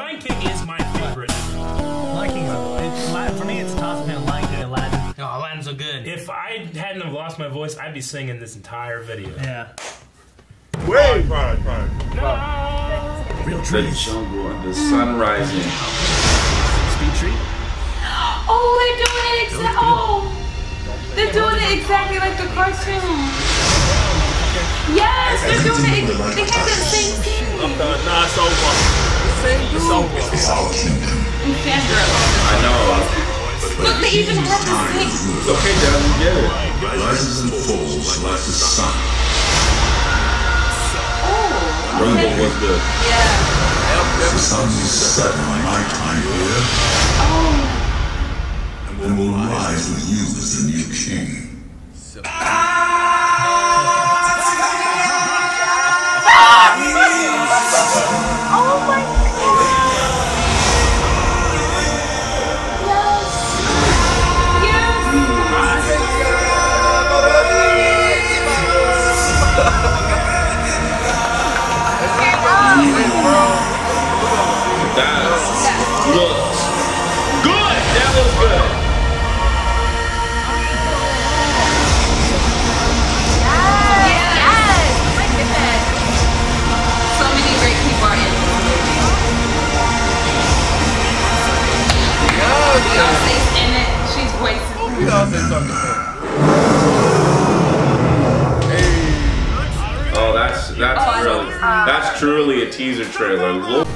Lion King is my favorite. Lion King, uh, it's, for me, it's a toss between Lion King and Aladdin. Oh, Aladdin's so good. If I hadn't have lost my voice, I'd be singing this entire video. Yeah. Wait, fine, fine. Real The jungle and the sun rising. Speed tree. Oh, they're doing it exactly. Oh, they're doing it exactly like the cartoon. Yes, they're doing it. They have the same scene. I'm done. Nah, it's over. It's over. And Sandra. I know. Look, they even have the same. It's okay, Dad. We get it. rises and falls like the sun. Oh, Rumble was good. yeah. The sun will set in nighttime here Oh, and will rise with you as the new king. Looks good. That looks good. Yes. My goodness. So many great people are in this movie. Beyonce's in it. She's voicing. We all say something. Oh, that's that's Oh, really uh, that's truly a teaser trailer. Lord